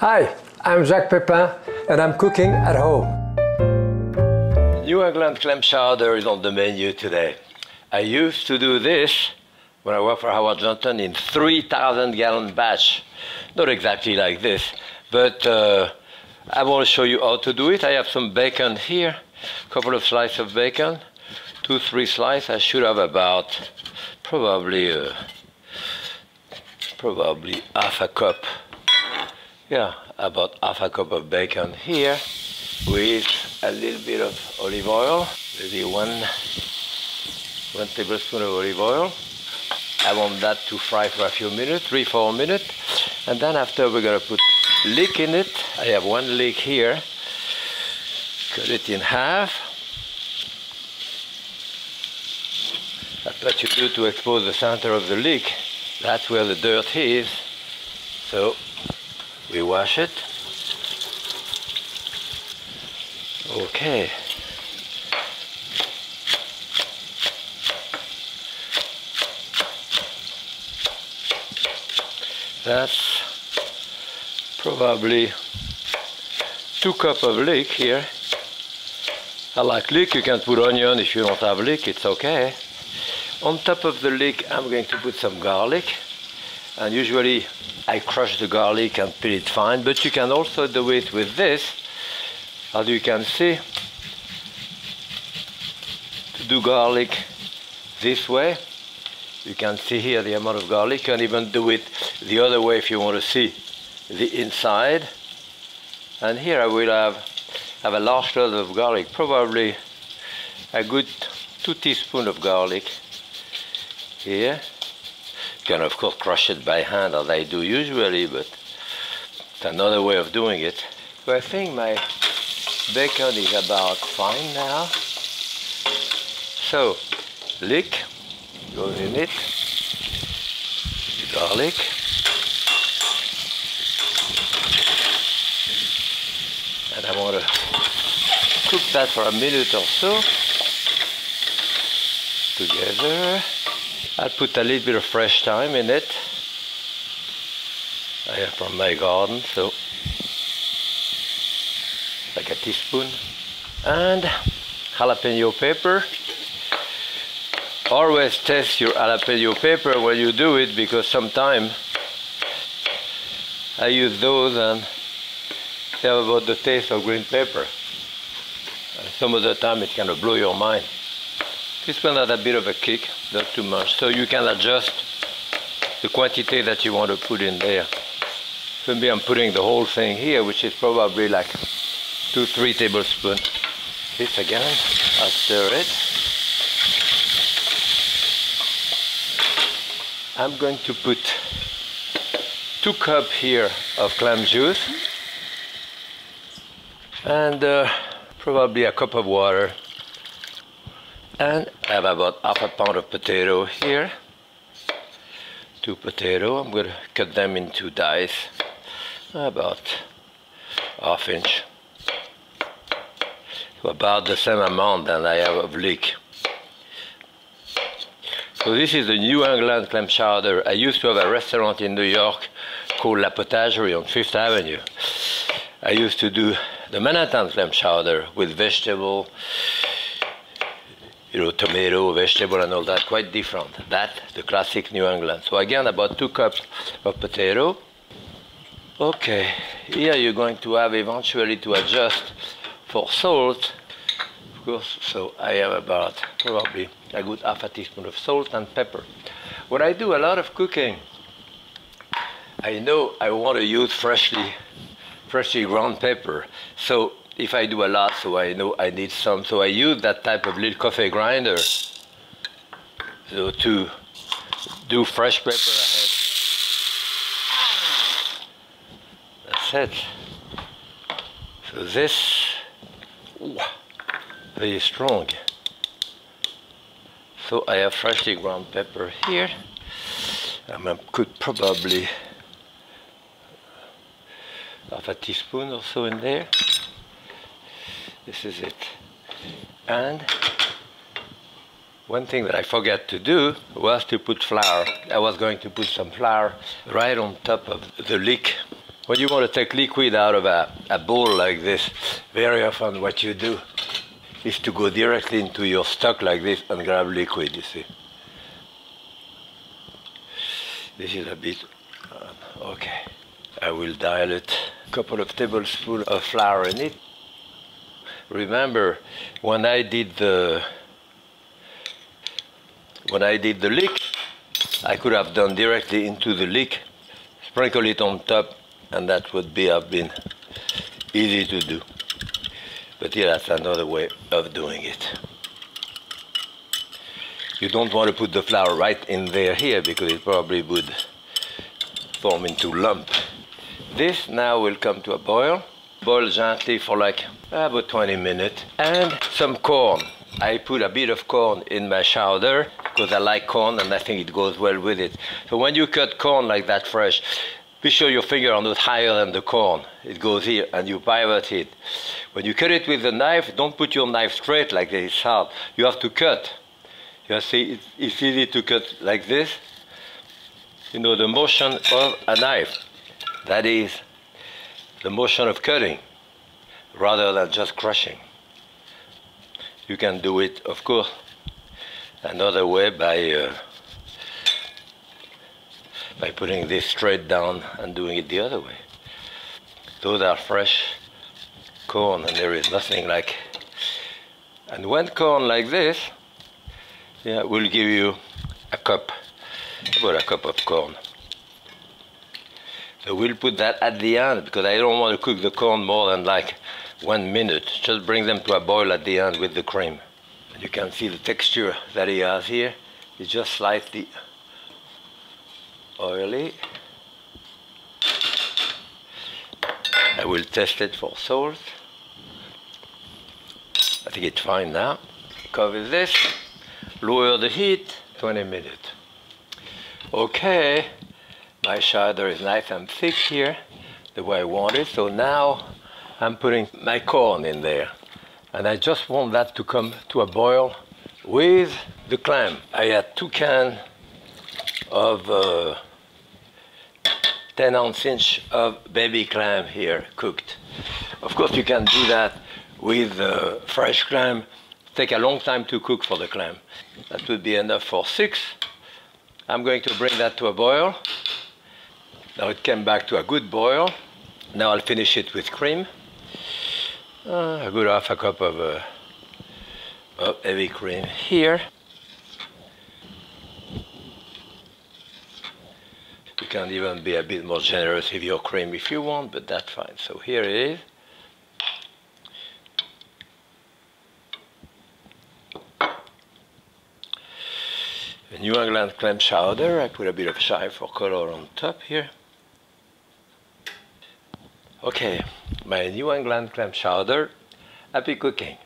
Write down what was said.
Hi, I'm Jacques Pepin and I'm cooking at home. New England clam chowder is on the menu today. I used to do this when I worked for Howard Johnson in 3,000 gallon batch. Not exactly like this, but uh, I want to show you how to do it. I have some bacon here, a couple of slices of bacon, two, three slices. I should have about probably uh, probably half a cup. Yeah, about half a cup of bacon here with a little bit of olive oil, maybe one one tablespoon of olive oil. I want that to fry for a few minutes, three, four minutes. And then after we're gonna put leek in it. I have one leek here. Cut it in half. That's what you do to expose the center of the leek. That's where the dirt is. So we wash it. Okay. That's probably two cup of leek here. I like leek, you can put onion if you don't have leek, it's okay. On top of the leek, I'm going to put some garlic. And usually I crush the garlic and peel it fine, but you can also do it with this. As you can see, to do garlic this way, you can see here the amount of garlic. You can even do it the other way if you want to see the inside. And here I will have, have a large load of garlic, probably a good two teaspoons of garlic here. Can of course crush it by hand as I do usually, but it's another way of doing it. So I think my bacon is about fine now. So, leek goes in it, garlic, and I want to cook that for a minute or so together. I'll put a little bit of fresh thyme in it. I have from my garden, so like a teaspoon. And jalapeno pepper. Always test your jalapeno pepper when you do it because sometimes I use those and they have about the taste of green pepper. And some of the time it kind of blow your mind. This one has a bit of a kick, not too much. So you can adjust the quantity that you want to put in there. For me, I'm putting the whole thing here, which is probably like two, three tablespoons. This again, I stir it. I'm going to put two cup here of clam juice and uh, probably a cup of water and I have about half a pound of potato here two potato I'm going to cut them into dice about half inch so about the same amount that I have of leek so this is the New England clam chowder. I used to have a restaurant in New York called La Potagerie on Fifth Avenue. I used to do the Manhattan clam chowder with vegetable, you know, tomato, vegetable and all that, quite different. That, the classic New England. So again, about two cups of potato. Okay, here you're going to have eventually to adjust for salt. Of course, so I have about probably a good half a teaspoon of salt and pepper. When I do a lot of cooking, I know I want to use freshly, freshly ground pepper. So if I do a lot, so I know I need some, so I use that type of little coffee grinder so to do fresh pepper ahead. That's it. So this, ooh, very strong. So I have freshly ground pepper here. I could probably half a teaspoon or so in there. This is it. And one thing that I forgot to do was to put flour. I was going to put some flour right on top of the leek When you want to take liquid out of a, a bowl like this, very often what you do is to go directly into your stock like this and grab liquid, you see. This is a bit, um, okay. I will dilute a couple of tablespoons of flour in it. Remember, when I did the when I did the lick, I could have done directly into the lick, sprinkle it on top, and that would be have been easy to do. But yeah, that's another way of doing it. You don't want to put the flour right in there here because it probably would form into lump. This now will come to a boil. Boil gently for like about 20 minutes. And some corn. I put a bit of corn in my chowder because I like corn and I think it goes well with it. So when you cut corn like that fresh, be sure your finger are not higher than the corn. It goes here and you pivot it. When you cut it with a knife, don't put your knife straight like this, it's hard. You have to cut. You see, it's, it's easy to cut like this. You know, the motion of a knife. That is the motion of cutting rather than just crushing. You can do it, of course, another way by uh, by putting this straight down and doing it the other way. Those are fresh corn and there is nothing like and when corn like this yeah will give you a cup about a cup of corn we'll put that at the end because I don't want to cook the corn more than like one minute just bring them to a boil at the end with the cream and you can see the texture that he has here it's just slightly oily. I will test it for salt. I think it's fine now. Cover this, lower the heat, 20 minutes. Okay, my chowder is nice and thick here, the way I want it. So now I'm putting my corn in there. And I just want that to come to a boil with the clam. I had two cans of uh, 10 ounce inch of baby clam here cooked. Of course you can do that with uh, fresh clam. Take a long time to cook for the clam. That would be enough for six. I'm going to bring that to a boil. Now it came back to a good boil. Now I'll finish it with cream. Uh, a good half a cup of, uh, of heavy cream here. You can even be a bit more generous with your cream if you want, but that's fine. So here it is. New England clam chowder. I put a bit of chive for color on top here. Okay, my New England clam chowder. Happy cooking.